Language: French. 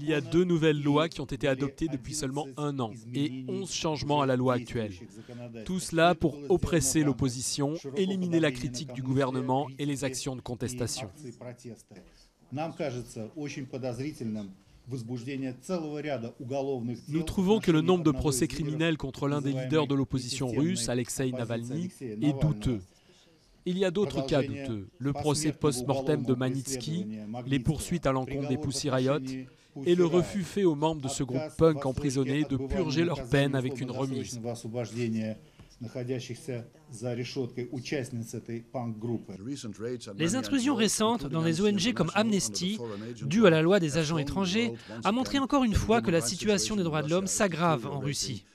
Il y a deux nouvelles lois qui ont été adoptées depuis seulement un an et 11 changements à la loi actuelle. Tout cela pour oppresser l'opposition, éliminer la critique du gouvernement et les actions de contestation. Nous trouvons que le nombre de procès criminels contre l'un des leaders de l'opposition russe, Alexei Navalny, est douteux. Il y a d'autres cas douteux, le procès post-mortem de Magnitsky, les poursuites à l'encontre des Pussy Riot et le refus fait aux membres de ce groupe punk emprisonné de purger leur peine avec une remise. Les intrusions récentes dans des ONG comme Amnesty, dues à la loi des agents étrangers, a montré encore une fois que la situation des droits de l'homme s'aggrave en Russie.